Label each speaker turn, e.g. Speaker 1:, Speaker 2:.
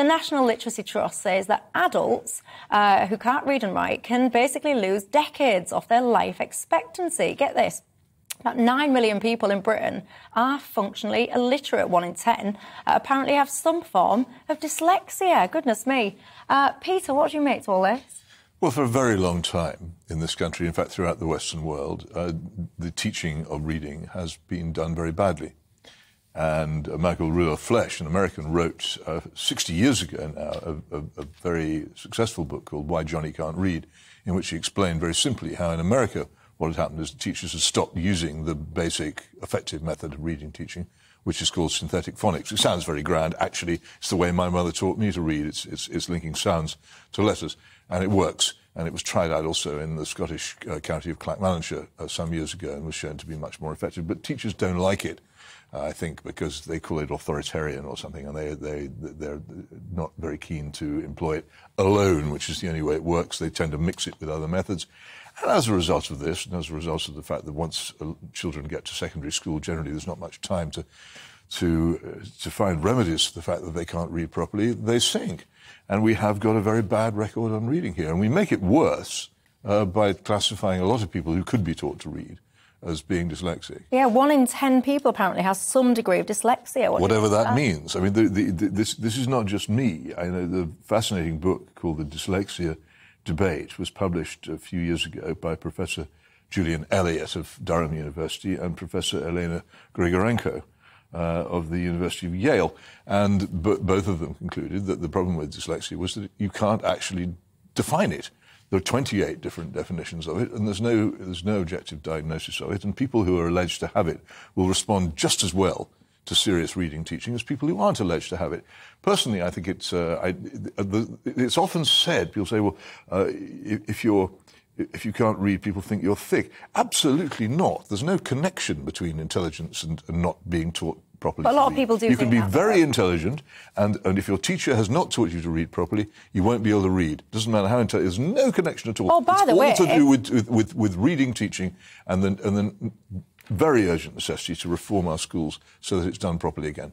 Speaker 1: the National Literacy Trust says that adults uh, who can't read and write can basically lose decades of their life expectancy. Get this. About 9 million people in Britain are functionally illiterate. One in 10 uh, apparently have some form of dyslexia. Goodness me. Uh, Peter, what do you make to all this?
Speaker 2: Well, for a very long time in this country, in fact, throughout the Western world, uh, the teaching of reading has been done very badly. And Michael Rudolf Flesch, an American, wrote uh, 60 years ago now a, a, a, very successful book called Why Johnny Can't Read, in which he explained very simply how in America what had happened is the teachers had stopped using the basic effective method of reading teaching, which is called synthetic phonics. It sounds very grand. Actually, it's the way my mother taught me to read. It's, it's, it's linking sounds to letters, and it works. And it was tried out also in the Scottish uh, county of Clackmannanshire uh, some years ago and was shown to be much more effective. But teachers don't like it. Uh, I think because they call it authoritarian or something, and they they they're not very keen to employ it alone, which is the only way it works. They tend to mix it with other methods, and as a result of this, and as a result of the fact that once uh, children get to secondary school, generally there's not much time to to uh, to find remedies for the fact that they can't read properly, they sink, and we have got a very bad record on reading here, and we make it worse uh, by classifying a lot of people who could be taught to read as being dyslexic.
Speaker 1: Yeah, one in ten people apparently has some degree of dyslexia.
Speaker 2: What Whatever that, that, means. I mean, the, the, the, this, this is not just me. I know the fascinating book called The Dyslexia Debate was published a few years ago by Professor Julian Elliott of Durham University and Professor Elena Grigorenko. Uh, of the University of Yale, and both of them concluded that the problem with dyslexia was that you can't actually define it. There are 28 different definitions of it, and there's no, there's no objective diagnosis of it. And people who are alleged to have it will respond just as well to serious reading teaching as people who aren't alleged to have it. Personally, I think it's, uh, I, it's often said, people say, well, uh, if you're, if you can't read, people think you're thick. Absolutely not. There's no connection between intelligence and, and not being taught properly.
Speaker 1: But a lot of people do.
Speaker 2: You can be very intelligent, and, and if your teacher has not taught you to read properly, you won't be able to read. Doesn't matter how intelligent. There's no connection at all.
Speaker 1: Oh, by
Speaker 2: it's
Speaker 1: the
Speaker 2: all
Speaker 1: way,
Speaker 2: to do with, with, with, with reading, teaching, and then and then very urgent necessity to reform our schools so that it's done properly again.